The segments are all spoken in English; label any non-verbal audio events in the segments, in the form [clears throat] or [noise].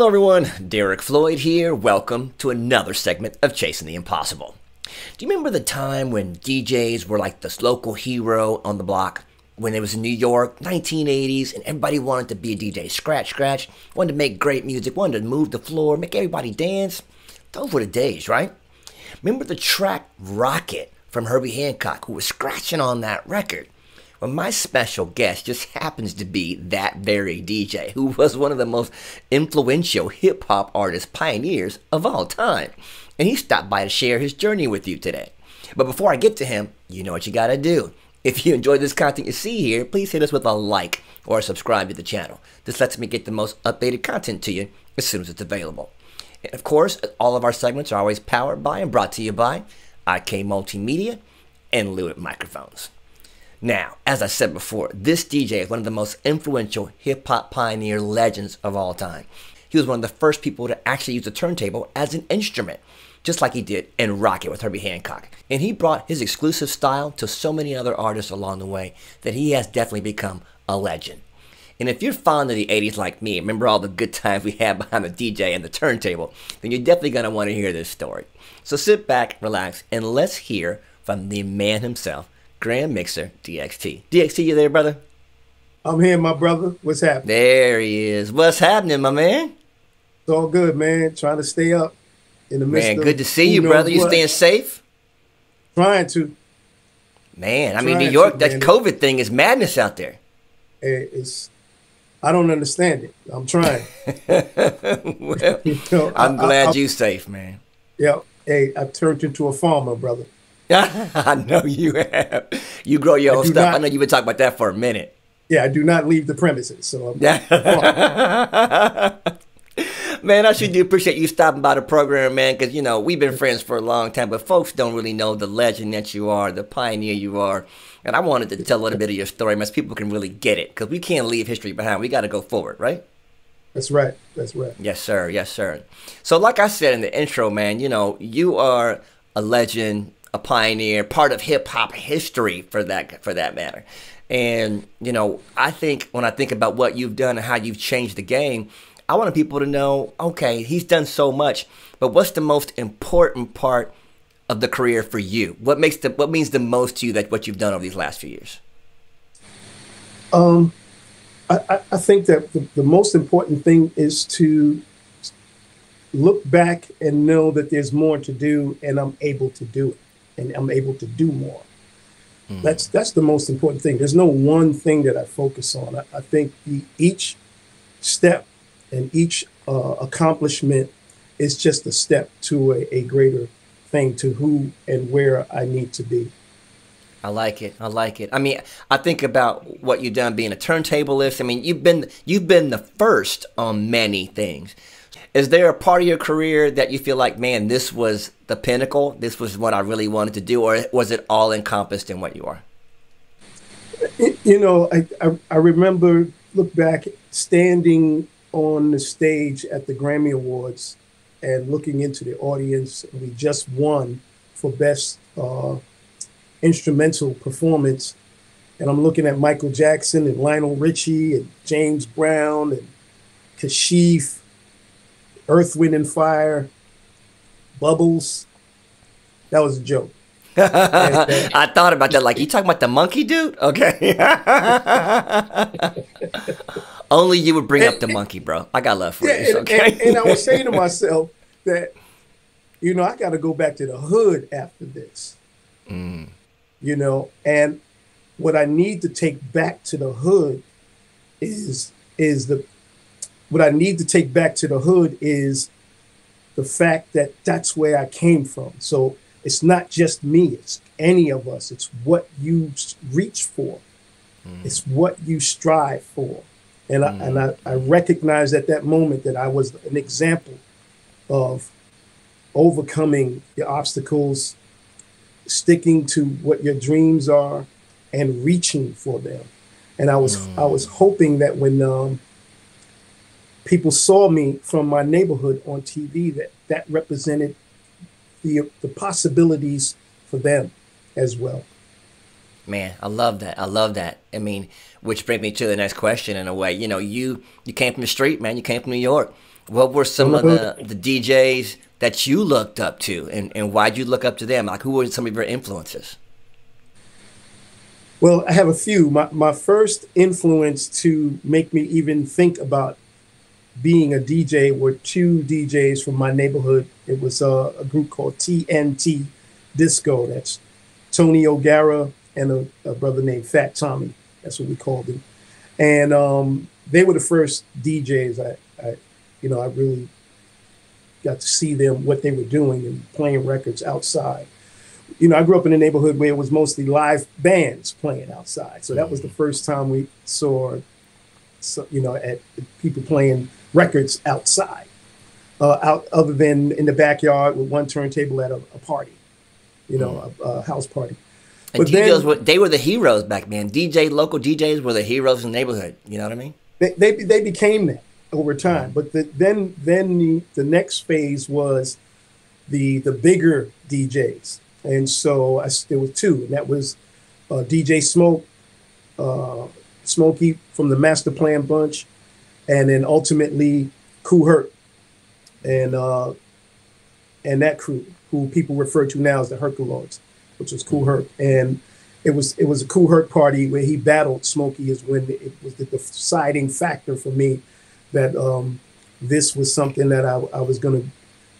Hello, everyone. Derek Floyd here. Welcome to another segment of Chasing the Impossible. Do you remember the time when DJs were like this local hero on the block? When it was in New York, 1980s, and everybody wanted to be a DJ. Scratch, scratch. Wanted to make great music. Wanted to move the floor, make everybody dance. Those were the days, right? Remember the track Rockit from Herbie Hancock, who was scratching on that record? Well, my special guest just happens to be that very DJ, who was one of the most influential hip hop artist pioneers of all time. And he stopped by to share his journey with you today. But before I get to him, you know what you gotta do. If you enjoy this content you see here, please hit us with a like or subscribe to the channel. This lets me get the most updated content to you as soon as it's available. And of course, all of our segments are always powered by and brought to you by IK Multimedia and Lewitt Microphones. Now, as I said before, this DJ is one of the most influential hip hop pioneer legends of all time. He was one of the first people to actually use a turntable as an instrument, just like he did in Rockit with Herbie Hancock. And he brought his exclusive style to so many other artists along the way that he has definitely become a legend. And if you're fond of the 80s like me, remember all the good times we had behind the DJ and the turntable, then you're definitely going to want to hear this story. So sit back, relax, and let's hear from the man himself, Grand Mixer DXT. DXT, you there, brother? I'm here, my brother. What's happening? There he is. What's happening, my man? It's all good, man. Trying to stay up in the midst Man, good to see you, brother. You staying safe? Trying to. Man, I mean, New York, to, that COVID thing is madness out there. It's, I don't understand it. I'm trying. [laughs] well, [laughs] you know, I'm I, glad I, you safe, man. Yeah. Hey, I turned into a farmer, brother. [laughs] I know you have. You grow your own stuff. Not, I know you've been talking about that for a minute. Yeah, I do not leave the premises. So yeah. [laughs] [laughs] man, I sure do appreciate you stopping by the program, man, because, you know, we've been friends for a long time, but folks don't really know the legend that you are, the pioneer you are. And I wanted to tell a little bit of your story, man, so people can really get it, because we can't leave history behind. We got to go forward, right? That's right. That's right. Yes, sir. Yes, sir. So, like I said in the intro, man, you know, you are a legend a pioneer, part of hip hop history for that for that matter. And you know, I think when I think about what you've done and how you've changed the game, I want people to know, okay, he's done so much, but what's the most important part of the career for you? What makes the what means the most to you that what you've done over these last few years? Um, I, I think that the, the most important thing is to look back and know that there's more to do and I'm able to do it and I'm able to do more. Mm. That's that's the most important thing. There's no one thing that I focus on. I, I think the, each step and each uh, accomplishment is just a step to a, a greater thing to who and where I need to be. I like it. I like it. I mean, I think about what you've done being a turntablist. I mean, you've been you've been the first on many things. Is there a part of your career that you feel like, man, this was the pinnacle? This was what I really wanted to do, or was it all encompassed in what you are? You know, I, I, I remember look back standing on the stage at the Grammy Awards and looking into the audience. We just won for best uh, instrumental performance, and I'm looking at Michael Jackson and Lionel Richie and James Brown and Kashif Earth, Wind, and Fire, Bubbles. That was a joke. [laughs] I thought about that. Like, you talking about the monkey dude? Okay. [laughs] Only you would bring and, up the monkey, bro. I got love for yeah, you. Okay. And, and, I was saying to [laughs] myself that, you know, I got to go back to the hood after this. Mm. You know, and what I need to take back to the hood is is the what I need to take back to the hood is the fact that that's where I came from. So it's not just me, it's any of us. It's what you reach for, mm. it's what you strive for. And, mm. I, and I, I recognized at that moment that I was an example of overcoming the obstacles, sticking to what your dreams are, and reaching for them. And I was mm. I was hoping that when um, people saw me from my neighborhood on TV that that represented the the possibilities for them as well. Man, I love that. I love that. I mean, which brings me to the next question in a way. You know, you you came from the street, man. You came from New York. What were some of the, the DJs that you looked up to, and, and why'd you look up to them? Like, who were some of your influences? Well, I have a few. My, my first influence to make me even think about being a DJ were two DJs from my neighborhood. It was uh, a group called TNT Disco. That's Tony O'Gara and a, a, brother named Fat Tommy. That's what we called him. And um, they were the first DJs I, I, you know, I really got to see them, what they were doing and playing records outside. You know, I grew up in a neighborhood where it was mostly live bands playing outside. So that was the first time we saw, so, you know, at people playing records outside, uh, out other than in the backyard with one turntable at a, a party, you know, mm. a, a, house party. And but DJs, then, were, they were the heroes back then. DJ local DJs were the heroes in the neighborhood. You know what I mean? They they, they became that over time. But the, then then the, the next phase was the the bigger DJs, and so I, there were two, and that was uh, DJ Smoke, uh, Smokey from the Master Plan Bunch, and then ultimately Kool Herc, and uh, and that crew who people refer to now as the Herculoids, which was Kool Herc, and it was it was a Kool Herc party where he battled Smokey is when it was the deciding factor for me that um, this was something that I, I was going to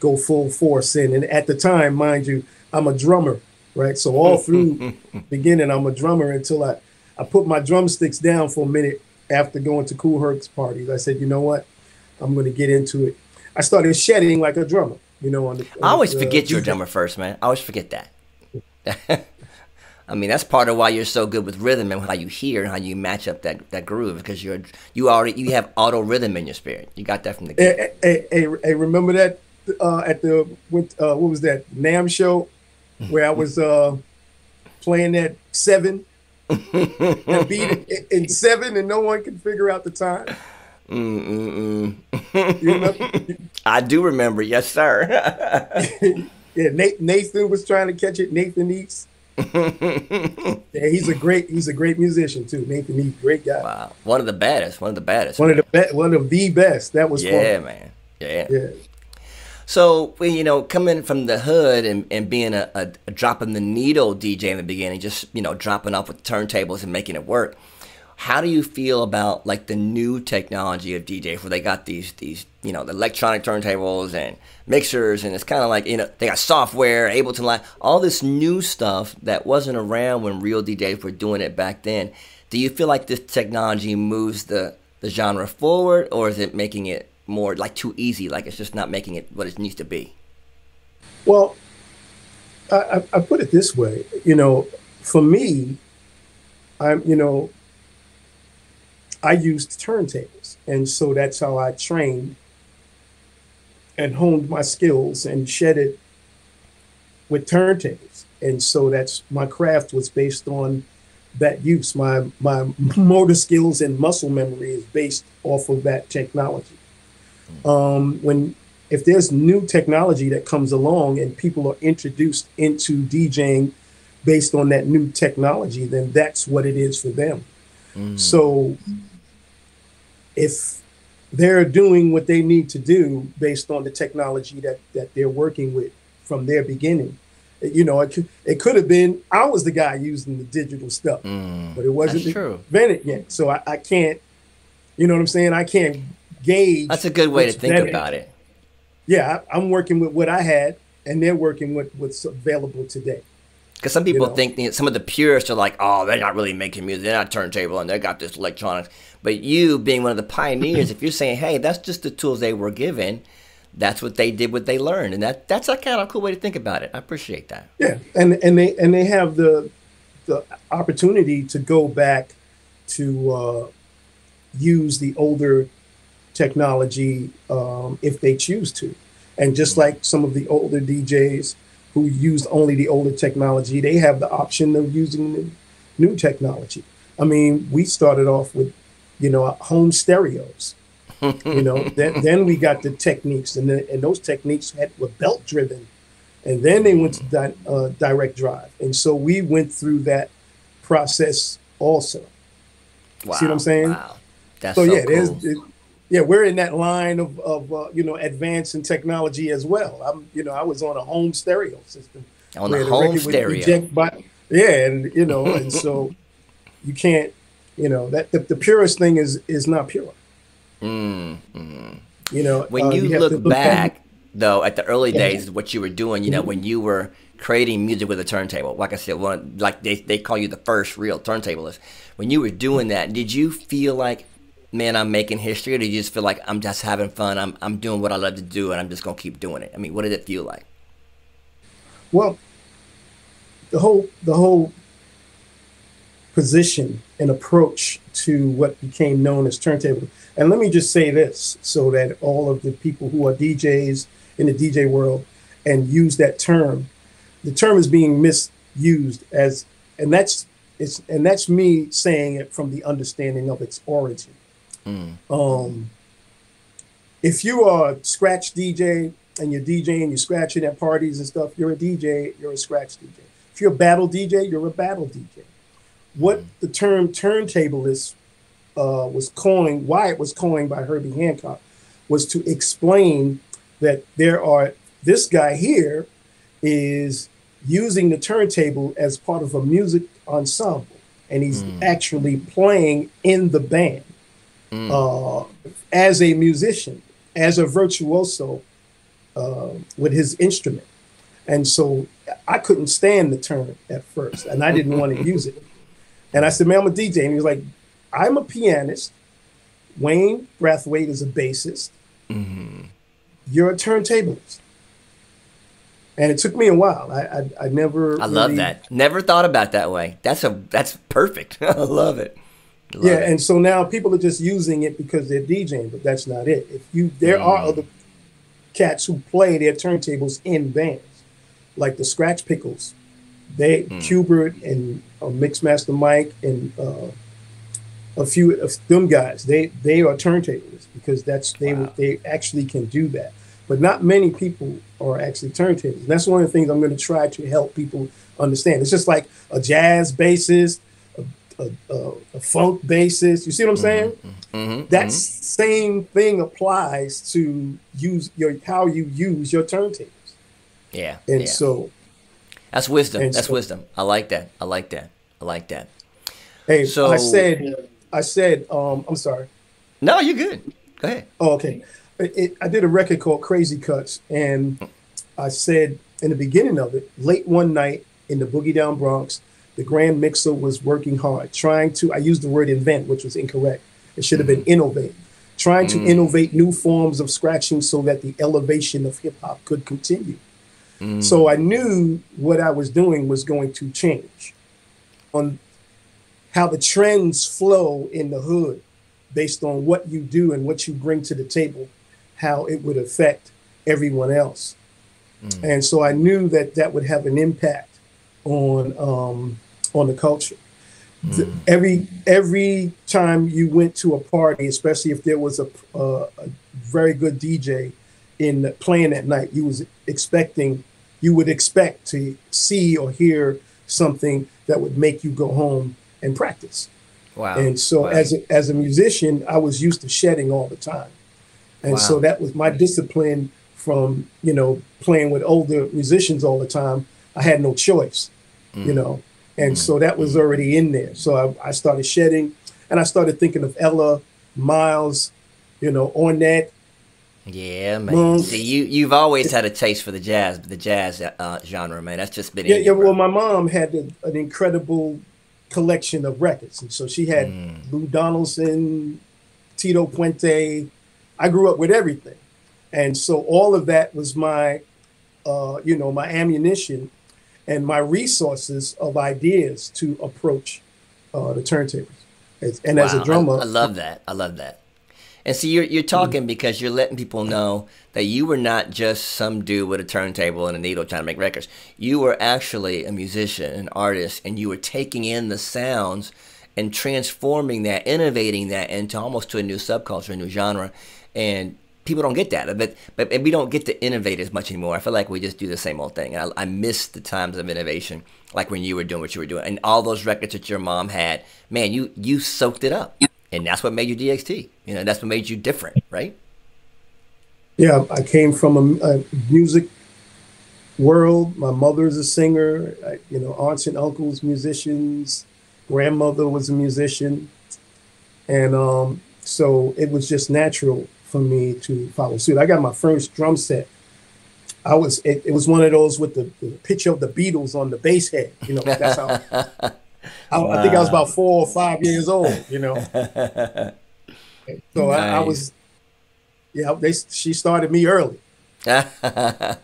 go full force in. And at the time, mind you, I'm a drummer, right? So all through [laughs] beginning, I'm a drummer until I, I put my drumsticks down for a minute after going to Kool Herc's parties. I said, you know what? I'm going to get into it. I started shedding like a drummer, you know. On the, on I always the, forget uh, you're a drummer first, man. I always forget that. [laughs] I mean, that's part of why you're so good with rhythm and how you hear and how you match up that, that groove because you're you already you have auto rhythm in your spirit. You got that from the hey, hey, hey, hey, remember that uh, at the uh, what was that NAMM show where I was uh, playing that seven [laughs] and beat in, in seven and no one can figure out the time. Mm-mm-mm. you [laughs] I do remember, yes, sir. [laughs] yeah, Nathan was trying to catch it. Nathan East yeah, he's a great he's a great musician too. Nathan a great guy. Wow, one of the baddest, one of the baddest. One man. of the best, one of the best. That was yeah, fun. man. Yeah. Yeah. So you know, coming from the hood and, and being a, a, a dropping the needle DJ in the beginning, just you know, dropping off with turntables and making it work. How do you feel about like the new technology of DJ, where they got these these you know the electronic turntables and mixers, and it's kind of like you know they got software, Ableton Live, all this new stuff that wasn't around when real DJs were doing it back then. Do you feel like this technology moves the the genre forward, or is it making it more like too easy? Like it's just not making it what it needs to be. Well, I, I put it this way, you know, for me, I'm you know I used turntables. And so that's how I trained and honed my skills and shed it with turntables. And so that's my craft was based on that use. My my [laughs] motor skills and muscle memory is based off of that technology. Um, when if there's new technology that comes along and people are introduced into DJing based on that new technology, then that's what it is for them. Mm. So if they're doing what they need to do based on the technology that that they're working with from their beginning. You know, it could, it could have been I was the guy using the digital stuff, mm, but it wasn't invented yet. So I, I, can't, you know what I'm saying? I can't gauge. That's a good way to think about it. Yeah, I, I'm working with what I had, and they're working with what's available today. Because some people you know? think some of the purists are like, oh, they're not really making music. They're not turntable and they got this electronics. But you, being one of the pioneers, if you're saying, hey, that's just the tools they were given, that's what they did, what they learned, and that that's a kind of cool way to think about it. I appreciate that. Yeah, and and they and they have the the opportunity to go back to uh, use the older technology um, if they choose to, and just like some of the older DJs who used only the older technology, they have the option of using the new technology. I mean, we started off with, you know, home stereos. [laughs] you know, then then we got the Technics, and the, and those techniques had were belt driven, and then they went to di- uh, direct drive, and so we went through that process also. Wow, See what I'm saying? Wow. That's so, so yeah, cool. there's yeah, we're in that line of, of uh, you know advance in technology as well. I'm you know I was on a home stereo system. On the home stereo. By, yeah, and you know, and so [laughs] you can't, you know, that the, the purest thing is is not pure. Mm, mm. You know, when uh, you, you look, look back though at the early days, what you were doing, you know, when you were creating music with a turntable, like I said, one like they they call you the first real turntablist. When you were doing that, did you feel like man, I'm making history, or do you just feel like I'm just having fun? I'm I'm doing what I love to do, and I'm just gonna keep doing it. I mean, what did it feel like? Well, the whole the whole position and approach to what became known as turntable. And let me just say this, so that all of the people who are DJs in the DJ world and use that term, the term is being misused as, and that's it's and that's me saying it from the understanding of its origin. Mm. Um, if you are a scratch DJ and you're DJing, you're scratching at parties and stuff, you're a DJ, you're a scratch DJ. If you're a battle DJ, you're a battle DJ. What mm. the term turntablist uh, was coined, why it was coined by Herbie Hancock, was to explain that there are, this guy here is using the turntable as part of a music ensemble, and he's mm. actually playing in the band mm. uh, as a musician, as a virtuoso uh, with his instrument. And so I couldn't stand the term at first, and I didn't want to use it. And I said, "Man, I'm a DJ," and he was like, "I'm a pianist. Wayne Braithwaite is a bassist. Mm-hmm. You're a turntablist." And it took me a while. I I, I never. I really... love that. Never thought about that way. That's a that's perfect. [laughs] I love it. Love yeah, it. and so now people are just using it because they're DJing, but that's not it. If you there mm. are other cats who play their turntables in bands, like the Skratch Piklz. They mm. Qbert and uh, Mixmaster Mike and uh, a few of them guys. They they are turntablists because that's they wow. they actually can do that. But not many people are actually turntables. And that's one of the things I'm going to try to help people understand. It's just like a jazz bassist a, a, a funk bassist. You see what I'm saying? Mm-hmm, mm-hmm, that mm-hmm. same thing applies to use your how you use your turntables. Yeah. And yeah. so that's wisdom. That's so, wisdom. I like that. I like that. I like that. Hey, so I said, I said, um, I'm sorry. No, you're good. Go ahead. Oh, okay. It, it, I did a record called Crazy Cuts, and I said in the beginning of it, late one night in the Boogie Down Bronx, the grand mixer was working hard, trying to, I used the word invent, which was incorrect. It should have been mm. innovate, trying to mm. innovate new forms of scratching so that the elevation of hip hop could continue. Mm. So I knew what I was doing was going to change on how the trends flow in the hood based on what you do and what you bring to the table, how it would affect everyone else. Mm. And so I knew that that would have an impact on um, on the culture. Mm. Every every time you went to a party, especially if there was a, a, a very good DJ in playing that night, you was expecting you would expect to see or hear something that would make you go home and practice. Wow. And so wow. as a, as a musician, I was used to shedding all the time. And wow. so that was my discipline from, you know, playing with older musicians all the time. I had no choice, mm. you know. And mm. so that was already in there. So I, I, started shedding and I started thinking of Ella, Miles, you know, Ornette. Yeah, man. See, you you've always had a taste for the jazz, the jazz uh, genre, man. That's just been yeah. yeah well, my mom had a, an incredible collection of records, and so she had mm. Lou Donaldson, Tito Puente. I grew up with everything, and so all of that was my, uh, you know, my ammunition and my resources of ideas to approach uh, the turntables. And wow, as a drummer, I, I, love that. I love that. And see, you're you're talking mm-hmm. because you're letting people know that you were not just some dude with a turntable and a needle trying to make records. You were actually a musician, an artist, and you were taking in the sounds and transforming that, innovating that into almost to a new subculture, a new genre, and people don't get that. But but we don't get to innovate as much anymore. I feel like we just do the same old thing. I, I miss the times of innovation, like when you were doing what you were doing, and all those records that your mom had. Man, you you soaked it up. and that's what made you DXT. You know, that's what made you different, right? Yeah, I came from a, a music world. My mother is a singer. I, you know, aunts and uncles musicians. Grandmother was a musician, and um, so it was just natural for me to follow suit. I got my first drum set. I was it, it was one of those with the, the, picture of the Beatles on the bass head. You know, that's how. [laughs] I, wow. I, think I was about four or five years old. You know, [laughs] so nice. I, I was. Yeah, they she started me early. [laughs]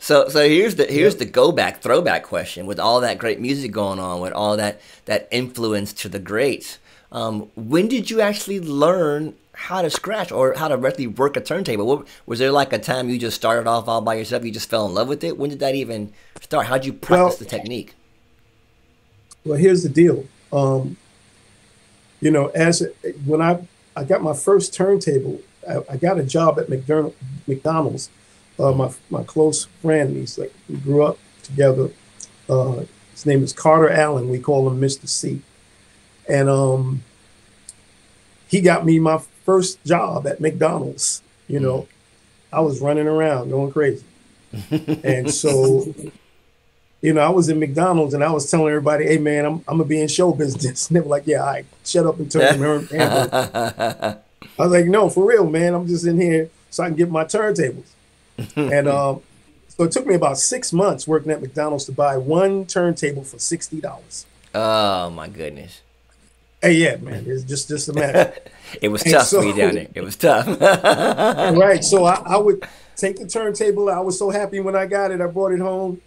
So so here's the here's the go back throwback question with all that great music going on with all that that influence to the greats. Um, when did you actually learn how to scratch or how to really work a turntable? What, was there like a time you just started off all by yourself? You just fell in love with it. When did that even start? How did you practice well, the technique? Well, here's the deal. Um, you know, as when I I got my first turntable, I, I got a job at McDonald, McDonald's uh, my my close friend. He's like we grew up together. Uh, his name is Carter Allen. We call him Mr. C. And um, he got me my first job at McDonald's. You know. I was running around going crazy, [laughs] and so. You know, I was in McDonald's and I was telling everybody, "Hey, man, I'm I'm gonna be in show business." [laughs] And they were like, "Yeah, I shut up and turn them [laughs] I was like, "No, for real, man. I'm just in here so I can get my turntables." and um, so it took me about six months working at McDonald's to buy one turntable for sixty dollars. Oh my goodness. Hey, yeah, man, it's just just a matter. [laughs] it was and tough so, for you down there. It was tough. [laughs] right. So I, I would take the turntable. I was so happy when I got it. I brought it home,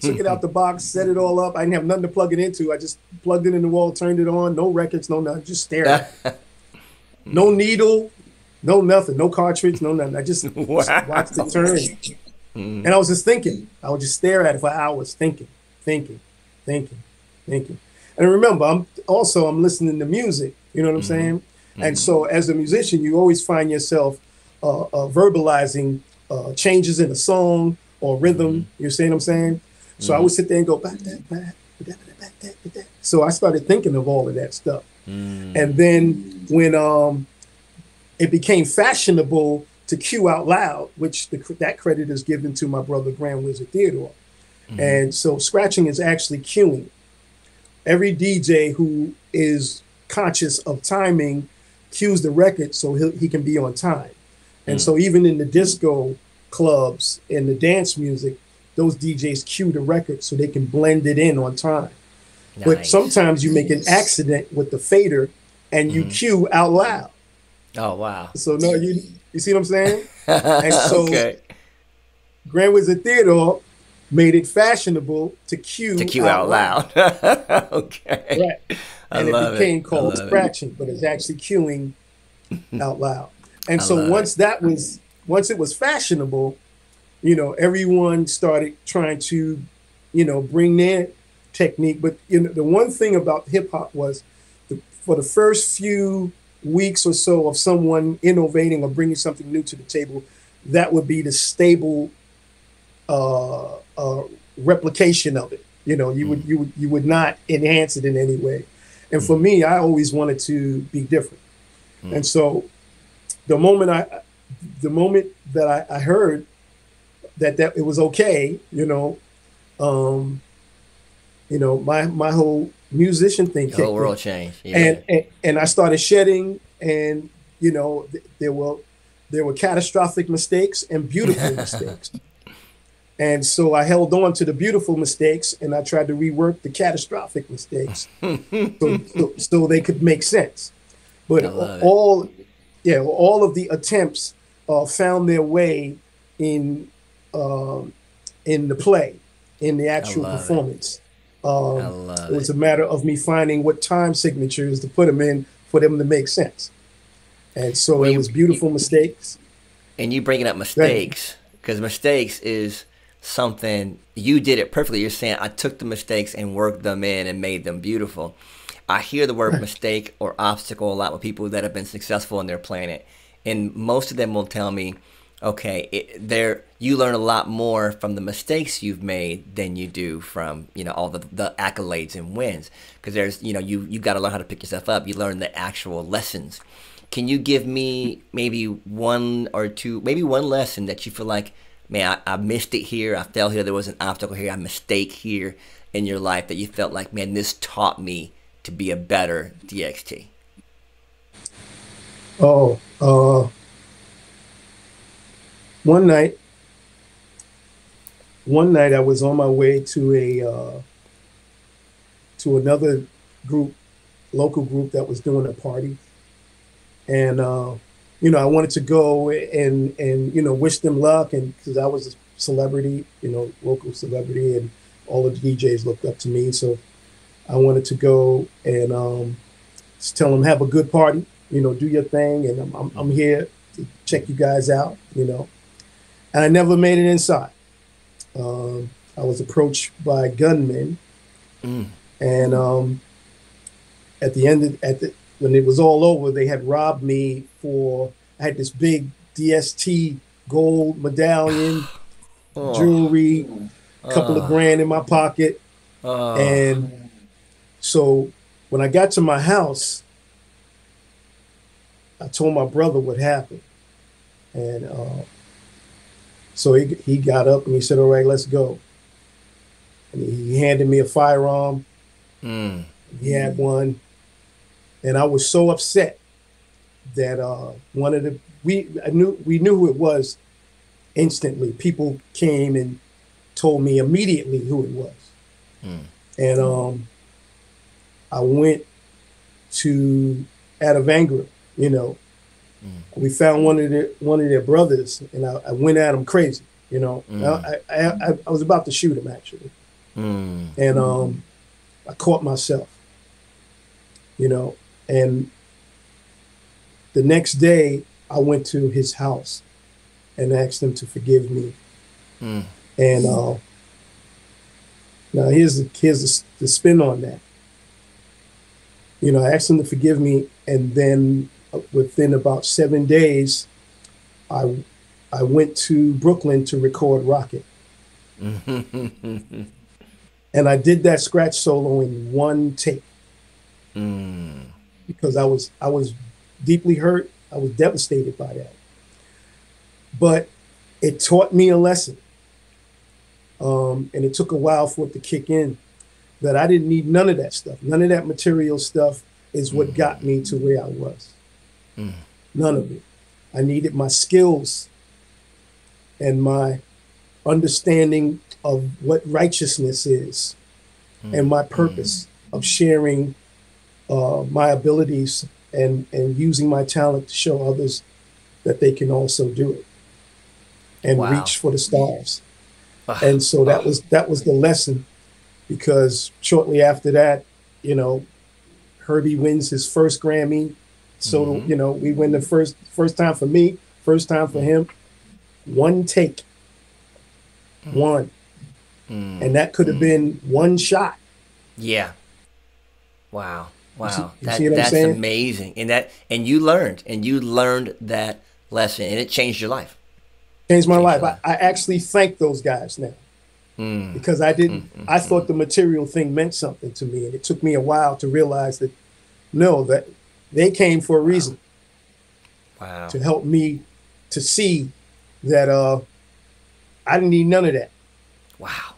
took it out the box, set it all up. I didn't have nothing to plug it into. I just plugged it in the wall, turned it on. No records, no nothing. Just stare. [laughs] no needle, no nothing, no cartridge, no nothing. I just wow. watched it turn. Mm. And I was just thinking. I would just stare at it for hours, thinking, thinking, thinking, thinking. And remember, I'm also I'm listening to music. You know what I'm mm-hmm. saying? Mm-hmm. And so, as a musician, you always find yourself uh, uh, verbalizing uh, changes in a song or rhythm. Mm-hmm. You see what I'm saying? So I would sit there and go back that back. So I started thinking of all of that stuff. Mm. And then when um, it became fashionable to cue out loud, which the, that credit is given to my brother Grand Wizard Theodore. Mm-hmm. And so scratching is actually cueing. Every DJ who is conscious of timing cues the record so he can be on time. And mm. so even in the disco clubs and the dance music, those DJs cue the record so they can blend it in on time. Nice. But sometimes you make an accident with the fader and you mm. cue out loud. Oh wow! So no, you you see what I'm saying? [laughs] and so okay. Grand Wizard Theodore made it fashionable to cue to cue out, out loud. loud. [laughs] okay, right. I and it became it. called scratching, it. but it's actually cueing [laughs] out loud. And I so once it. that was once it was fashionable, you know, everyone started trying to, you know, bring their technique. But you know, the one thing about hip hop was the, for the first few weeks or so of someone innovating or bringing something new to the table, that would be the stable uh, uh, replication of it. You know, you mm. would you would you would not enhance it in any way. And mm. for me, I always wanted to be different. Mm. And so, the moment I, the moment that I, I heard that that it was okay, you know, um, you know, my my whole musician thing. The whole world changed. Yeah. And, and, and I started shedding, and you know, th- there were there were catastrophic mistakes and beautiful [laughs] mistakes. And so I held on to the beautiful mistakes, and I tried to rework the catastrophic mistakes, [laughs] so, so, so, they could make sense. But all, yeah, all of the attempts uh, found their way in uh, in the play, in the actual performance. It. Um, it was a matter of me finding what time signatures to put them in for them to make sense. And so well, it was beautiful you, mistakes. And you bringing up mistakes because mistakes is something you did it perfectly. You're saying I took the mistakes and worked them in and made them beautiful. I hear the word mistake or obstacle a lot with people that have been successful in their planet, and most of them will tell me, okay, it, there you learn a lot more from the mistakes you've made than you do from you know all the the accolades and wins. Because there's you know you you got to learn how to pick yourself up. You learn the actual lessons. Can you give me maybe one or two, maybe one lesson that you feel like, man, I, I missed it here. I fell here. There was an obstacle here. A mistake here in your life that you felt like, man, this taught me to be a better DXT. Oh, uh, one night, one night I was on my way to a uh, to another group, local group that was doing a party, and uh, you know I wanted to go and and you know wish them luck, and because I was a celebrity, you know, local celebrity, and all of the DJs looked up to me, so I wanted to go and um, just tell them have a good party, you know, do your thing, and I'm I'm, I'm here to check you guys out, you know and I never made it inside. Um, I was approached by gunmen, mm. and um, at the end, of, at the when it was all over, they had robbed me for. I had this big DST gold medallion, [sighs] oh. jewelry, a couple uh. of grand in my pocket, uh. and so when I got to my house, I told my brother what happened, and. Uh, so he, he got up and he said, All right, let's go. And he handed me a firearm. Mm. He had one. And I was so upset that uh, one of the we I knew we knew who it was instantly. People came and told me immediately who it was. Mm. And um, I went to out of anger, you know, Mm. We found one of their one of their brothers, and I, I went at him crazy. You know, mm. I, I, I, was about to shoot him actually, mm. and um, I caught myself. You know, and the next day I went to his house and asked him to forgive me. Mm. And uh, now here's the here's the, the spin on that. You know, I asked him to forgive me, and then within about seven days, I I went to Brooklyn to record Rockit. [laughs] and I did that scratch solo in one take. Mm. Because I was I was deeply hurt. I was devastated by that. But it taught me a lesson. Um, and it took a while for it to kick in that I didn't need none of that stuff. None of that material stuff is what mm. got me to where I was. Mm. None of it. I needed my skills and my understanding of what righteousness is mm. and my purpose mm. of sharing uh, my abilities and, and using my talent to show others that they can also do it and wow. reach for the stars. And so that was that was the lesson because shortly after that, you know, Herbie wins his first Grammy so mm-hmm. you know, we win the first first time for me, first time for him. One take, mm-hmm. one, mm-hmm. and that could have been one shot. Yeah. Wow. Wow. You see, you that, that's amazing. And that and you learned and you learned that lesson and it changed your life. Changed my changed life. life. I, I, actually thank those guys now. Mm. Because I didn't mm-hmm. I thought the material thing meant something to me. And it took me a while to realize that no, that they came for a reason. Wow. To help me to see that uh, I didn't need none of that. Wow. Wow.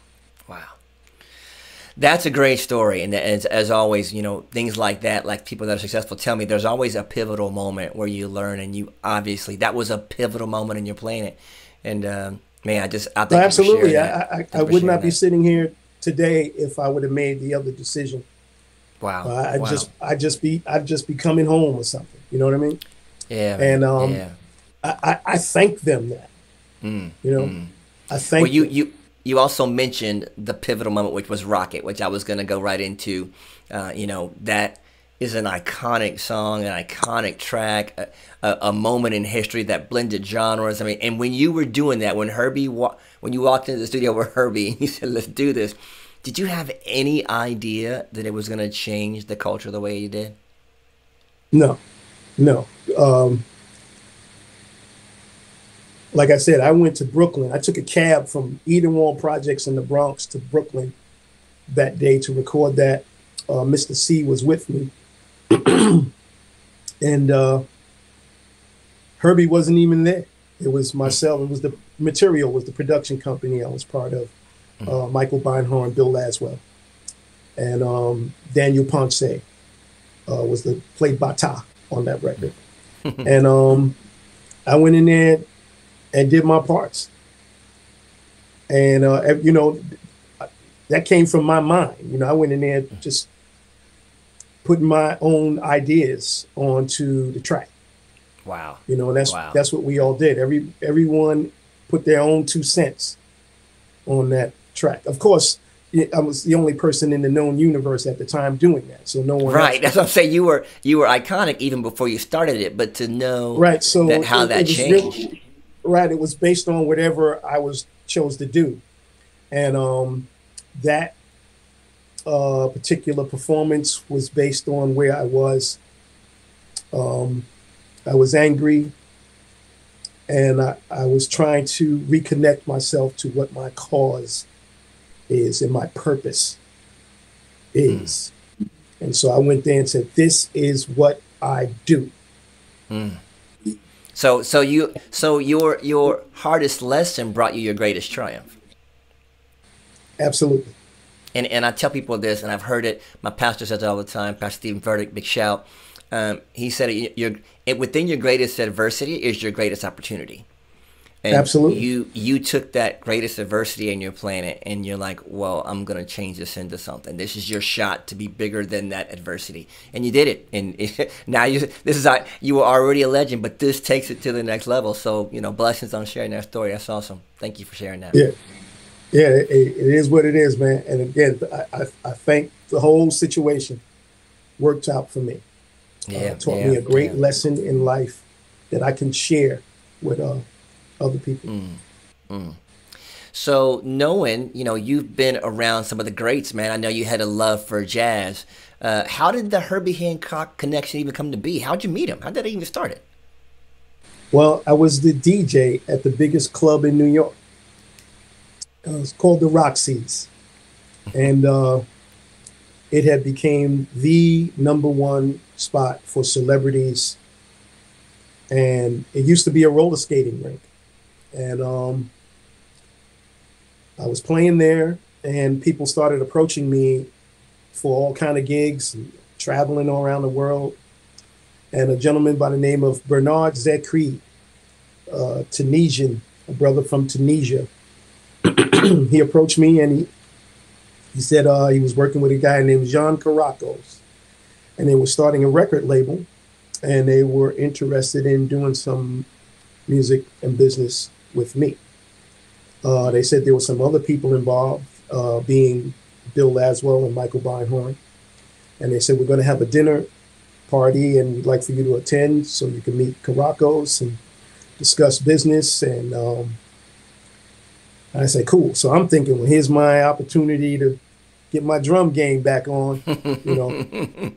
That's a great story. And as, as always, you know, things like that, like people that are successful tell me, there's always a pivotal moment where you learn. And you obviously, that was a pivotal moment in your planet. And um, man, I just, I think absolutely. I, I, I would not be sitting here today if I would have made the other decision. Wow. Uh, I wow. just I just be I'd just be coming home or something. You know what I mean? Yeah. And um yeah. I, I, I thank them that. Mm, you know, mm. I thank well, you them. you you also mentioned the pivotal moment, which was Rockit, which I was going to go right into. Uh, you know, that is an iconic song, an iconic track, a, a, moment in history that blended genres. I mean, and when you were doing that, when Herbie, wa- when you walked into the studio with Herbie and [laughs] he said, "Let's do this," Did you have any idea that it was going to change the culture the way you did? No, no. Um, like I said, I went to Brooklyn. I took a cab from Edenwald Projects in the Bronx to Brooklyn that day to record that. Uh, Mr. C was with me. [clears throat] and uh, Herbie wasn't even there. It was myself. It was the material was the production company I was part of. Uh, Michael Beinhorn, Bill Laswell, and um, Daniel Ponce uh, was the played Bata on that record. [laughs] and um, I went in there and did my parts. And uh, you know, that came from my mind. You know, I went in there just putting my own ideas onto the track. Wow. You know, that's Wow. that's what we all did. Every everyone put their own two cents on that track. Of course, I was the only person in the known universe at the time doing that. So no one Right. else- That's what I'm saying. You were you were iconic even before you started it, but to know Right. So that how it- that it changed. really- right. It was based on whatever I was chose to do, and um, that uh, particular performance was based on where I was. Um, I was angry, and I, I was trying to reconnect myself to what my cause is and my purpose is. And so I went there and said, "This is what I do." So so you so your your hardest lesson brought you your greatest triumph. Absolutely. And and I tell people this, and I've heard it. My pastor says it all the time. Pastor Stephen Verdict, big shout. Um, he said, it, "Your it, within your greatest adversity is your greatest opportunity." And Absolutely. You you took that greatest adversity in your planet, and you're like, "Well, I'm gonna change this into something. This is your shot to be bigger than that adversity," and you did it. And [laughs] now you this is you were already a legend, but this takes it to the next level. So you know, blessings on sharing that story. That's awesome. Thank you for sharing that. Yeah, yeah, it, it is what it is, man. And again, I, I, I think the whole situation worked out for me. Yeah, uh, taught yeah, me a great yeah. lesson in life that I can share with uh, other people. Mm. So knowing, you know, you've been around some of the greats, man. I know you had a love for jazz. Uh, how did the Herbie Hancock connection even come to be? How'd you meet him? How did it even start it? Well, I was the DJ at the biggest club in New York. Uh, it was called the Roxy's, [laughs] and uh, it had became the number one spot for celebrities. And it used to be a roller skating rink, and um, I was playing there, and people started approaching me for all kind of gigs, traveling all around the world. And a gentleman by the name of Bernard Zekri, uh, Tunisian, a brother from Tunisia, [clears throat] he approached me and he he said uh, he was working with a guy named Jean Karakos, and they were starting a record label, and they were interested in doing some music and business with me. Uh, they said there were some other people involved, uh, being Bill Laswell and Michael Beinhorn, and they said we're going to have a dinner party, and we'd like for you to attend so you can meet Karakos and discuss business and um, I said, cool. So I'm thinking, well, here's my opportunity to get my drum game back on, you know. [laughs]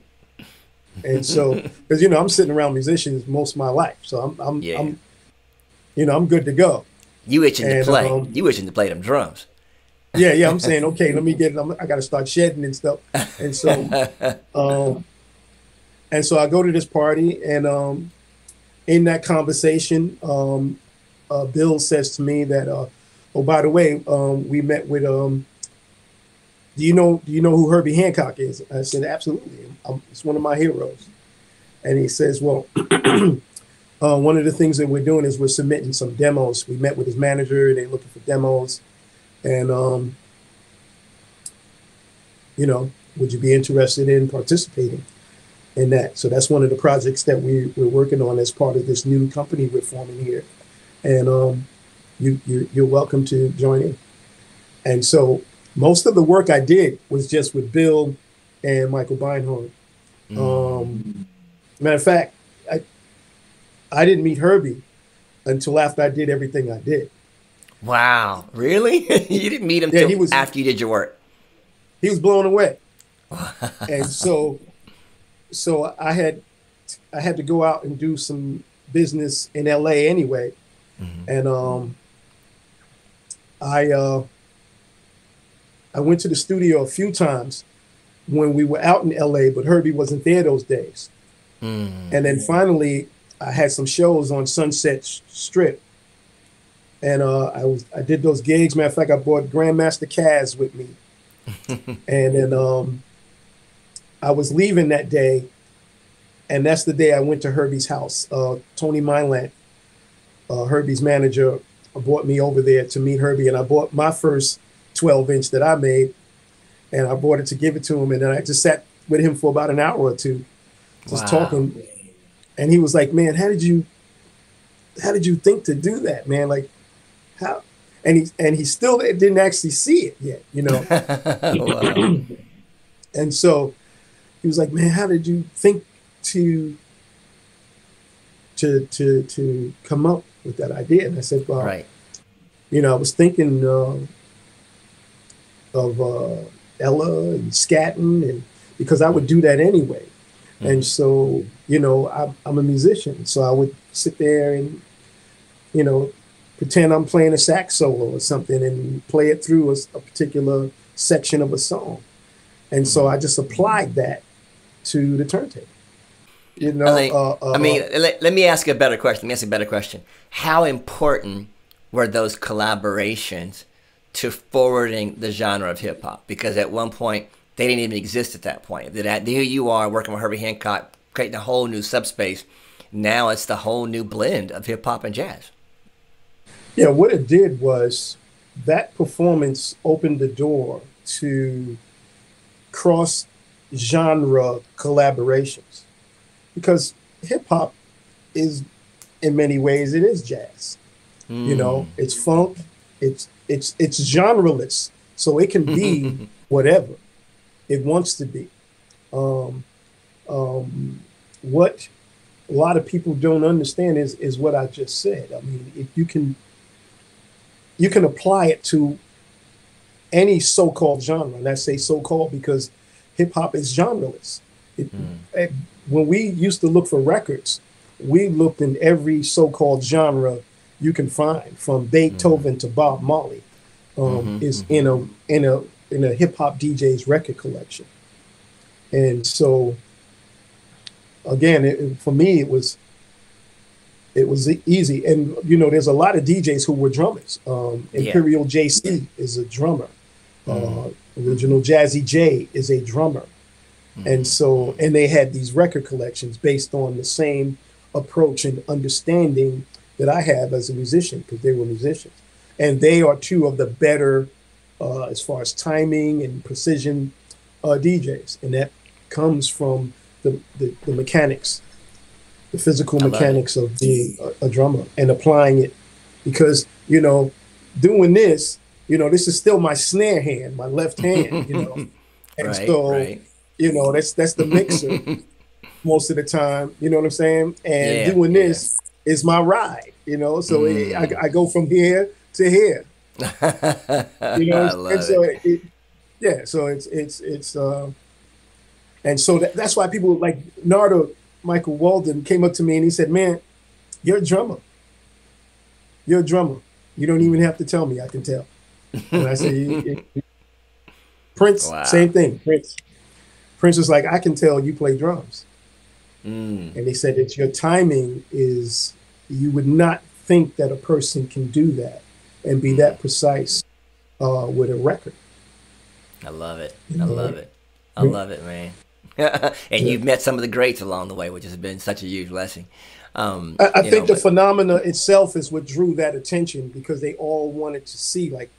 and so, because you know, I'm sitting around musicians most of my life, so I'm, I'm, Yeah. I'm you know, I'm good to go. You itching to play. um, you itching to play them drums. Yeah, yeah. I'm [laughs] saying, okay, let me get. I'm, I got to start shedding and stuff. And so, [laughs] um, and so I go to this party, and um, in that conversation, um, uh, Bill says to me that, uh, oh, by the way, um, we met with. Um, do you know? Do you know who Herbie Hancock is? I said, absolutely. Um it's one of my heroes. And he says, well. [clears throat] Uh, one of the things that we're doing is we're submitting some demos. We met with his manager. They're looking for demos, and um, you know, would you be interested in participating in that? So that's one of the projects that we, we're working on as part of this new company we're forming here. And um, you, you, you're welcome to join in. And so most of the work I did was just with Bill and Michael Beinhorn. Um, matter of fact, I, didn't meet Herbie until after I did everything I did. Wow, really? [laughs] you didn't meet him Yeah, till he was- after you did your work. he was blown away. [laughs] and so so I had I had to go out and do some business in LA anyway. mm-hmm. and um, I uh, I went to the studio a few times when we were out in LA, but Herbie wasn't there those days. Mm. And then finally, I had some shows on Sunset Strip, and uh, I was I did those gigs. Matter of fact, I brought Grandmaster Caz with me, [laughs] and then um, I was leaving that day, and that's the day I went to Herbie's house. Uh, Tony Meilandt, uh, Herbie's manager, brought me over there to meet Herbie, and I bought my first 12 inch that I made, and I bought it to give it to him, and then I just sat with him for about an hour or two, just wow. talking, and he was like, "Man, how did you, how did you think to do that, man? Like, how?" And he and he still didn't actually see it yet, you know. [laughs] and so he was like, "Man, how did you think to to to to come up with that idea?" And I said, "Well, right. you know, I was thinking uh, of uh, Ella and scatting, and because I would do that anyway." Mm-hmm. And so, you know, I, I'm a musician, so I would sit there and, you know, pretend I'm playing a sax solo or something and play it through a, a particular section of a song. And so I just applied that to the turntable. You know, I mean, uh, uh, I mean let, let me ask you a better question. Let me ask you a better question. How important were those collaborations to forwarding the genre of hip hop? Because at one point, they didn't even exist at that point. That here you are working with Herbie Hancock, creating a whole new subspace. Now it's the whole new blend of hip hop and jazz. Yeah, what it did was that performance opened the door to cross genre collaborations because hip hop is in many ways it is jazz. Mm. You know, hmm. it's funk, it's it's it's genreless. So it can be [laughs] whatever it wants to be. Um, um, what a lot of people don't understand is is what I just said. I mean, if you can you can apply it to any so-called genre, and I say so-called because hip hop is genreless. It, mm. When we used to look for records, we looked in every so-called genre you can find, from Beethoven mm. to Bob Marley, um, mm-hmm, is mm-hmm. in a in a in a hip hop DJ's record collection. And so, again, it, for me, it was it was easy. And you know, there's a lot of DJs who were drummers. Um, Imperial yeah. JC is a drummer. Mm. Uh, Original Jazzy Jay is a drummer. Mm-hmm. And so, and they had these record collections based on the same approach and understanding that I have as a musician, because they were musicians. And they are two of the better, uh, as far as timing and precision, uh, DJs. And that comes from the, the, the mechanics, the physical mechanics of being a, a drummer and applying it. Because, you know, doing this, you know, this is still my snare hand, my left [laughs] hand, you know. And right, so, right. you know, that's that's the mixer [laughs] most of the time, you know what I'm saying? And yeah, doing this yeah. is my ride, you know. So mm. it, I, I, go from here to here. [laughs] you know, and so it. It, yeah, so it's it's it's uh and so that, that's why people like Narada Michael Walden came up to me and he said, Man, you're a drummer. You're a drummer. You don't even have to tell me, I can tell. And I said, [laughs] Prince, wow. same thing. Prince. Prince was like, I can tell you play drums. Mm. And they said that your timing is, you would not think that a person can do that and be that precise uh, with a record. I love it. I love it. I love it, man. [laughs] and yeah. you've met some of the greats along the way, which has been such a huge blessing. Um, I, I think know, the but, phenomena itself is what drew that attention because they all wanted to see like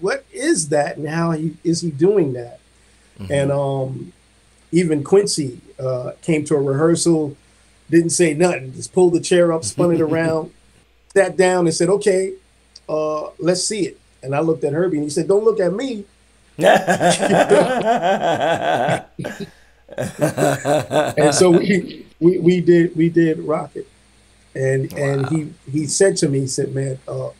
what is that and how he, is he doing that, mm-hmm. and um, even Quincy uh, came to a rehearsal, didn't say nothing, just pulled the chair up, spun it [laughs] around, sat down, and said, "Okay, uh, let's see it." And I looked at Herbie and he said, "Don't look at me." [laughs] and so we, we we did we did Rockit, and wow. and he he said to me, he said, "Man, uh,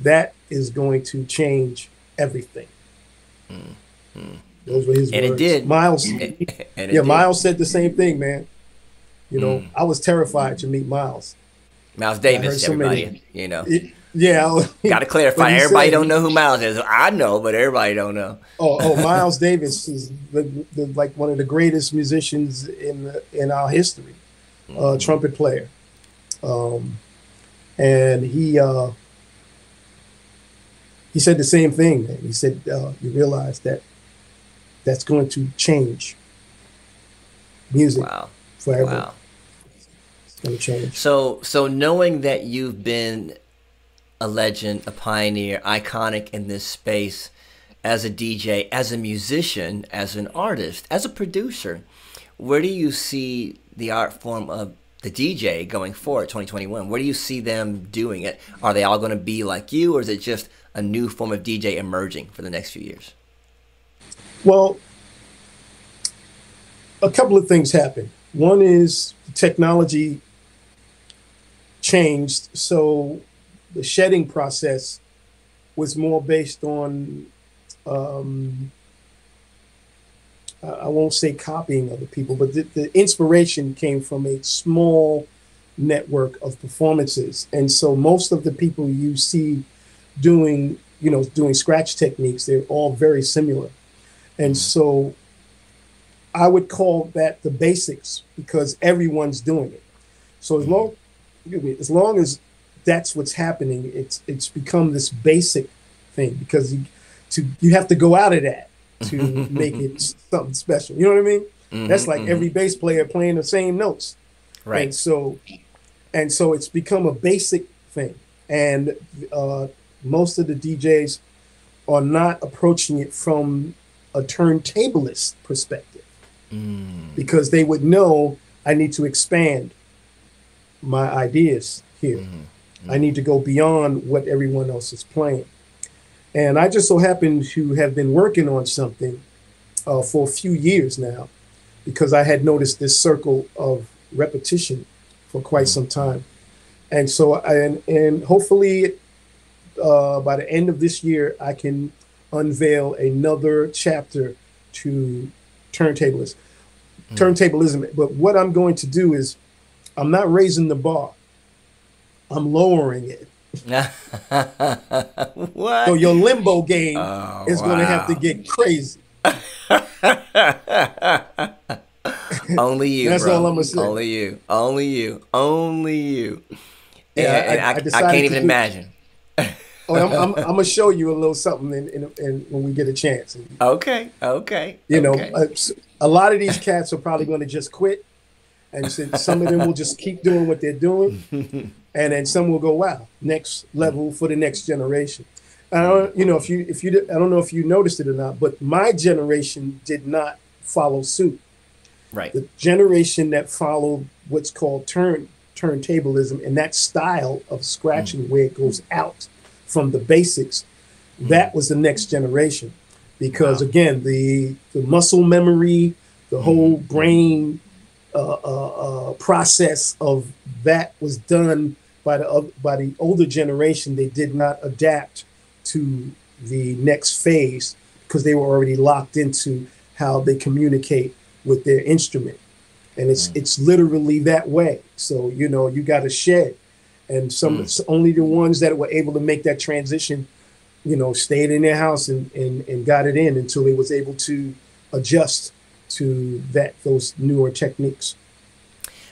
that is going to change everything." Mm-hmm. Those were his and words. it did. Miles, and, and yeah, did. Miles said the same thing, man. You know, mm. I was terrified to meet Miles, Miles Davis, so everybody, many, you know. It, yeah. [laughs] Got to clarify. Everybody said, don't know who Miles is. I know, but everybody don't know. Oh, oh [laughs] Miles Davis is the, the, like one of the greatest musicians in the, in our history. Uh, mm-hmm. Uh, trumpet player. Um, and he uh, he said the same thing. He said uh, you realize that that's going to change music wow. forever. Wow. It's going to change. So, so knowing that you've been a legend, a pioneer, iconic in this space as a DJ, as a musician, as an artist, as a producer. Where do you see the art form of the DJ going forward, 2021? Where do you see them doing it? Are they all going to be like you, or is it just a new form of DJ emerging for the next few years? Well, a couple of things happen. One is technology changed, so the shedding process was more based on um, I won't say copying other people, but the, the, inspiration came from a small network of performances. And so most of the people you see doing, you know, doing scratch techniques, they're all very similar. And mm-hmm. so I would call that the basics because everyone's doing it. So as mm-hmm. long, me, as long as that's what's happening. It's it's become this basic thing because you to you have to go out of that to [laughs] make it something special. You know what I mean? Mm-hmm, that's like mm-hmm. every bass player playing the same notes. Right. And so and so it's become a basic thing. And uh, most of the DJs are not approaching it from a turntablist perspective mm. because they would know I need to expand my ideas here. Mm-hmm. I need to go beyond what everyone else is playing. And I just so happen to have been working on something uh, for a few years now because I had noticed this circle of repetition for quite some time. And so, and, and hopefully uh, by the end of this year, I can unveil another chapter to turntablism. Mm. Turntablism. But what I'm going to do is, I'm not raising the bar. I'm lowering it. [laughs] what? So your limbo game oh, is wow. going to have to get crazy. [laughs] Only you. That's bro. all I'm gonna say. Only you. Only you. Only you. Yeah, and, I, I, I, I, can't even do, imagine. [laughs] oh, I'm, I'm, I'm, gonna show you a little something in, in, in, when we get a chance. Okay. Okay. You okay. know, uh, a lot of these cats are probably going to just quit, and some of them will just keep doing what they're doing. [laughs] and then some will go, wow, next level for the next generation. I don't, you know, if you if you I don't know if you noticed it or not, but my generation did not follow suit. Right. The generation that followed what's called turn turntablism and that style of scratching mm. where it goes out from the basics, mm. that was the next generation. Because wow. again, the the muscle memory, the whole brain uh, uh, process of that was done by the by the older generation, they did not adapt to the next phase because they were already locked into how they communicate with their instrument, and it's mm. it's literally that way. So you know you got to shed, and some mm. only the ones that were able to make that transition, you know, stayed in their house and and, and got it in until they was able to adjust to that those newer techniques.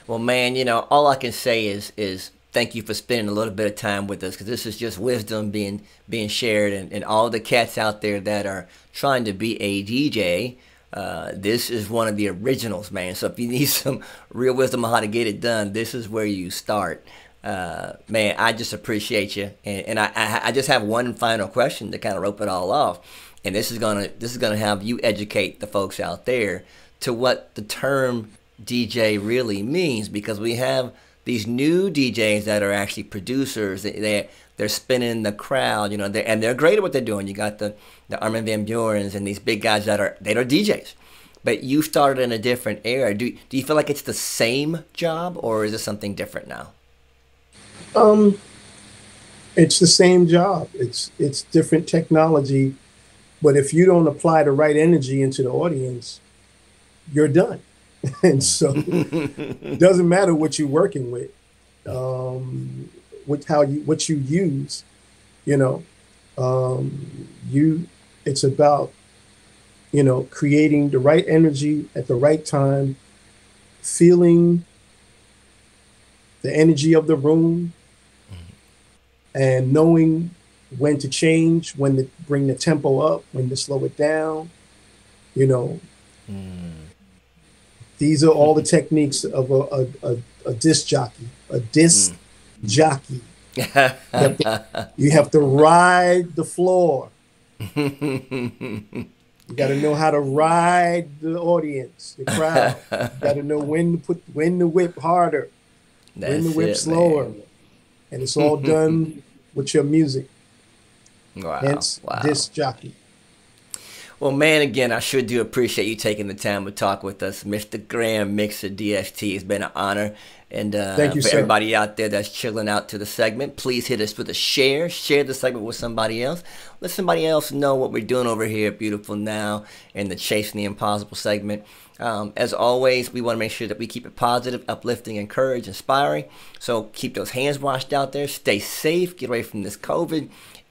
Well, man, you know, all I can say is is thank you for spending a little bit of time with us because this is just wisdom being being shared and, and all the cats out there that are trying to be a DJ. Uh, this is one of the originals, man. So if you need [laughs] some real wisdom on how to get it done, this is where you start. Uh, man, I just appreciate you, and, and I, I, I just have one final question to kind of rope it all off, and this is gonna this is gonna have you educate the folks out there to what the term DJ really means because we have these new DJs that are actually producers. They, they they're spinning the crowd, you know, they're, and they're great at what they're doing. You got the the Armin van Buurens and these big guys that are they are DJs, but you started in a different era. Do do you feel like it's the same job or is it something different now? Um, it's the same job. It's it's different technology, but if you don't apply the right energy into the audience, you're done. [laughs] and so it [laughs] doesn't matter what you're working with. um, with how you what you use. You know, um, you it's about you know creating the right energy at the right time, feeling the energy of the room, and knowing when to change, when to bring the tempo up, when to slow it down. You know, mm. these are all the techniques of a, a, a, a disc jockey, a disc mm. jockey. [laughs] you, have to, you have to ride the floor. You got to know how to ride the audience, the crowd. you got to know when to put when to whip harder, That's when to whip it, slower, man. and it's all done [laughs] with your music. Wow! Hence, wow. disc jockey. Well, man, again, I sure do appreciate you taking the time to talk with us, Mr. Grandmixer DST. It's been an honor. And uh, Thank you, for sir. everybody out there that's chilling out to the segment, please hit us with a share. Share the segment with somebody else. Let somebody else know what we're doing over here at Beautiful Now in the Chasing the Impossible segment. Um, as always, we want to make sure that we keep it positive, uplifting, encouraging, inspiring. So keep those hands washed out there. Stay safe. Get away from this COVID.